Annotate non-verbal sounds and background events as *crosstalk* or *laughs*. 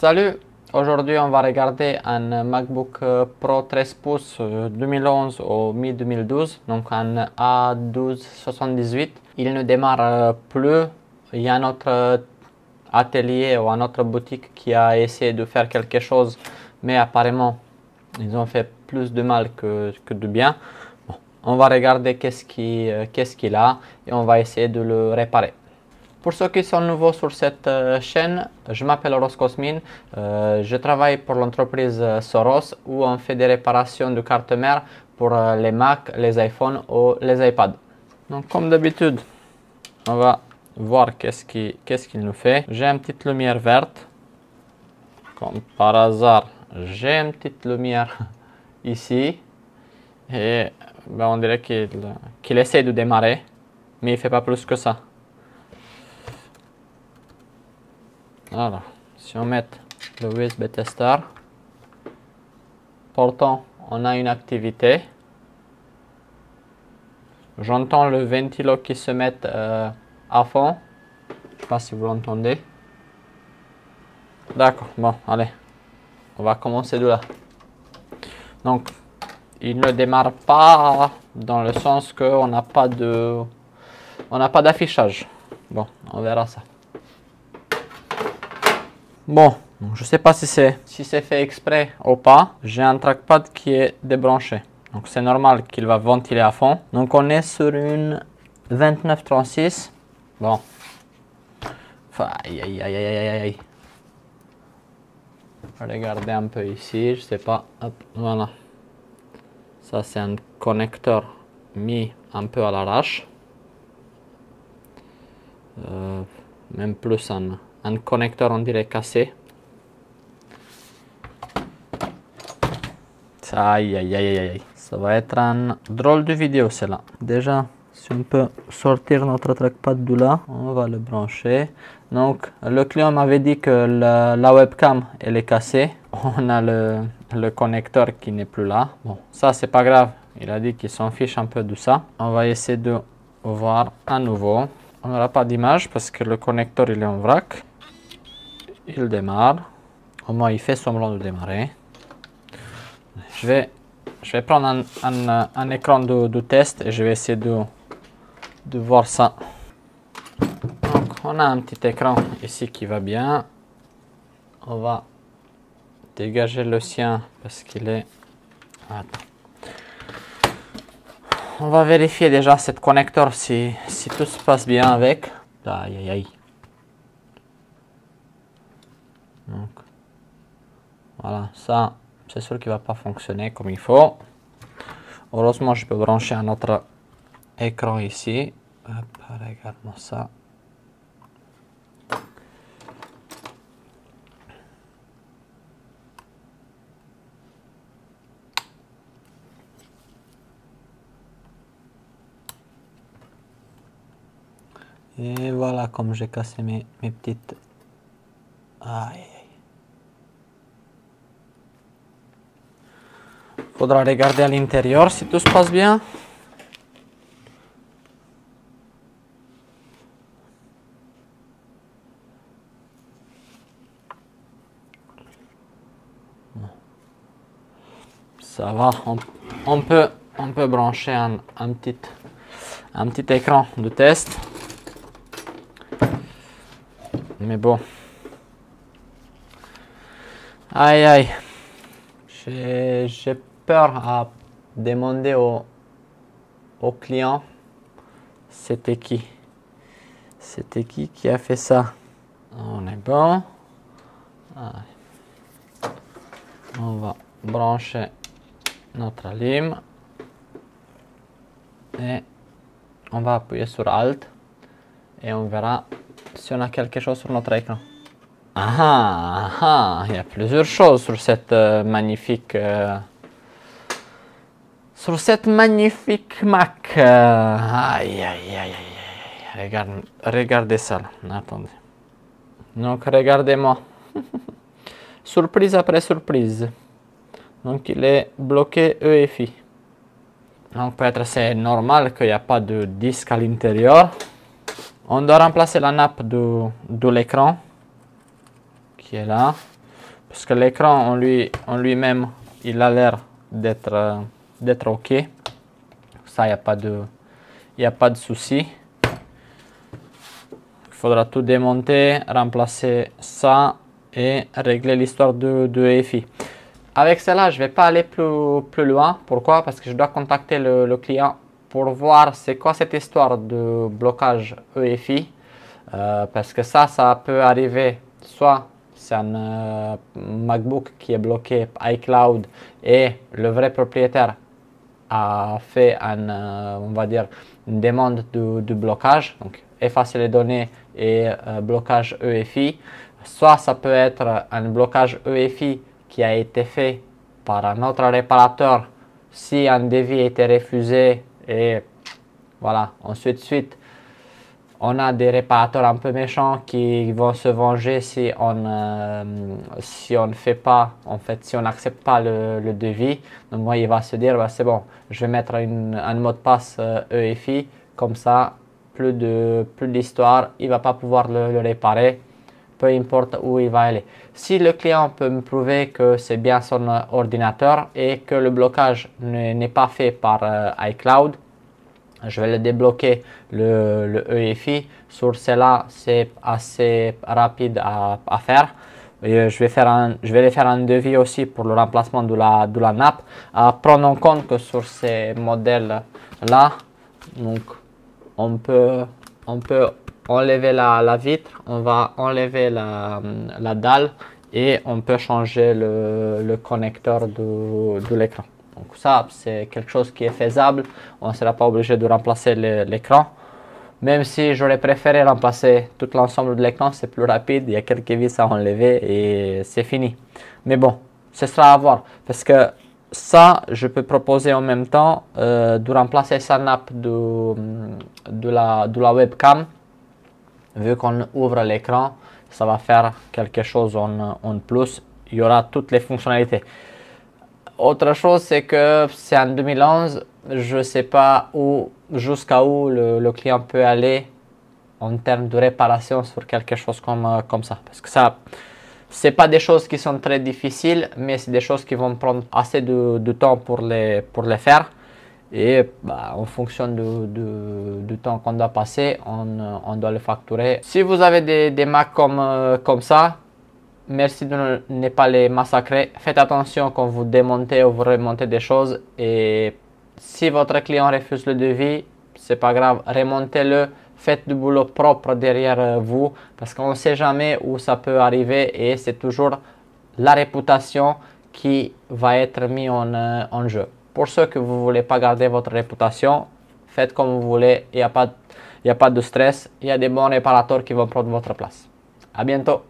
Salut Aujourd'hui on va regarder un MacBook euh, Pro 13 pouces 2011 au mi-2012, donc un A1278. Il ne démarre euh, plus. Il y a un autre euh, atelier ou un autre boutique qui a essayé de faire quelque chose, mais apparemment ils ont fait plus de mal que de bien. on va regarder qu'est-ce qu'il a et on va essayer de le réparer. Pour ceux qui sont nouveaux sur cette euh, chaîne, je m'appelle Roscosmin. Euh, je travaille pour l'entreprise euh, Soros où on fait des réparations de cartes mères pour les Mac, les iPhones ou les iPads. Donc comme d'habitude, on va voir qu'est-ce qu'il nous fait. J'ai une petite lumière verte. Comme par hasard, j'ai une petite lumière *laughs* ici. Et ben, on dirait qu'il essaie de démarrer, mais il ne fait pas plus que ça. Alors, si on met le USB tester, pourtant on a une activité. J'entends le ventilo qui se met euh, à fond. Je sais pas si vous l'entendez. D'accord, bon, allez. On va commencer de là. Donc, il ne démarre pas dans le sens qu'on n'a pas de... On n'a pas d'affichage. Bon, on verra ça. Bon, je ne sais pas si c'est si fait exprès ou pas. J'ai un trackpad qui est débranché. Donc c'est normal qu'il va ventiler à fond. Donc on est sur une 2936. Bon. aïe aïe aïe aïe aïe aïe. Regardez un peu ici, je sais pas. Voilà. Ça c'est un connecteur mis un peu à l'arrache. Euh, même plus un un connecteur on dirait cassé. Aïe aïe aïe aïe Ça va être un drôle de vidéo celle-là. Déjà, si on peut sortir notre trackpad de là, on va le brancher. Donc, le client m'avait dit que la, webcam elle est cassée. On a le, le connecteur qui n'est plus là. Bon, ça c'est pas grave. Il a dit qu'il s'en fiche un peu de ça. On va essayer de voir à nouveau. On n'aura pas d'image parce que le connecteur il est en vrac il démarre. Au moins, il fait semblant de démarrer. Je vais, je vais prendre un, un, écran de, test et je vais essayer de, voir ça. Donc, on a un petit écran ici qui va bien. On va dégager le sien parce qu'il est... On va vérifier déjà cette connecteur si, si tout se passe bien avec. Donc, voilà, ça, c'est sûr qu'il va pas fonctionner comme il faut. Heureusement, je peux brancher un autre écran ici. Regarde-moi ça. Et voilà comme j'ai cassé mes, mes petites... Aïe. Faudra regarder à l'intérieur si tout se passe bien. Ça va, on, peut, on peut brancher un, un, petit, un petit écran de test. Mais bon. Aïe aïe. J'ai à demander au, au client c'était qui? C'était qui qui a fait ça? On est bon. On va brancher notre lime et on va appuyer sur Alt. Et on verra si on a quelque chose sur notre écran. Ah, ah, ah il y a plusieurs choses sur cette euh, magnifique euh, sur cette magnifique Mac. Euh, aïe, aïe, aïe, aïe, Regarde, regardez ça. Attendez. Donc, regardez-moi. *laughs* surprise après surprise. Donc, il est bloqué EFI. Donc, peut-être c'est normal qu'il n'y a pas de disque à l'intérieur. On doit remplacer la nappe de, l'écran qui est là. Parce que l'écran en lui, en lui-même, il a l'air d'être d'être OK. Ça, il n'y a pas de, a pas de souci. Il faudra tout démonter, remplacer ça et régler l'histoire de, de EFI. Avec cela, je ne vais pas aller plus, plus loin. Pourquoi? Parce que je dois contacter le, client pour voir c'est quoi cette histoire de blocage EFI. Euh, parce que ça, ça peut arriver soit c'est un euh, MacBook qui est bloqué iCloud et le vrai propriétaire a fait un, euh, on va dire, une demande de, blocage, donc effacer les données et blocage EFI. Soit ça peut être un blocage EFI qui a été fait par un autre réparateur si un devis été refusé et voilà, ensuite suite on a des réparateurs un peu méchants qui vont se venger si on euh, si on ne fait pas en fait si on n'accepte pas le, devis. Donc moi il va se dire bah, c'est bon je vais mettre un mot de passe EFI euh, e comme ça plus de plus d'histoire il va pas pouvoir le, réparer. Peu importe où il va aller. Si le client peut me prouver que c'est bien son ordinateur et que le blocage n'est pas fait par euh, iCloud je vais le débloquer le, EFI. Sur cela, c'est assez rapide à, faire. je, vais faire un, je vais faire un devis aussi pour le remplacement de la, de la nappe. À prendre en compte que sur ces modèles-là, on peut, on peut enlever la, vitre, on va enlever la, dalle et on peut changer le, connecteur de l'écran. Donc ça, c'est quelque chose qui est faisable. On ne sera pas obligé de remplacer l'écran. Même si j'aurais préféré remplacer tout l'ensemble de l'écran, c'est plus rapide. Il y a quelques vis à enlever et c'est fini. Mais bon, ce sera à voir. Parce que ça, je peux proposer en même temps euh, de remplacer sa nappe de, de la webcam. Vu qu'on ouvre l'écran, ça va faire quelque chose en, en plus. Il y aura toutes les fonctionnalités. Autre chose, c'est que c'est en 2011, je ne sais pas où, jusqu'à où le, client peut aller en termes de réparation sur quelque chose comme, euh, comme ça. Parce que ça, c'est pas des choses qui sont très difficiles, mais c'est des choses qui vont prendre assez de, temps pour les, pour les faire. Et bah, en fonction du temps qu'on doit passer, on, doit le facturer. Si vous avez des, des Macs comme, euh, comme ça, Merci de ne pas les massacrer. Faites attention quand vous démontez ou vous remontez des choses. Et si votre client refuse le devis, c'est pas grave, remontez-le. Faites du boulot propre derrière euh, vous parce qu'on ne sait jamais où ça peut arriver et c'est toujours la réputation qui va être mise en, euh, jeu. Pour ceux que vous ne voulez pas garder votre réputation, faites comme vous voulez. Il n'y a, pas, a pas de stress. Il y a des bons réparateurs qui vont prendre votre place. À bientôt.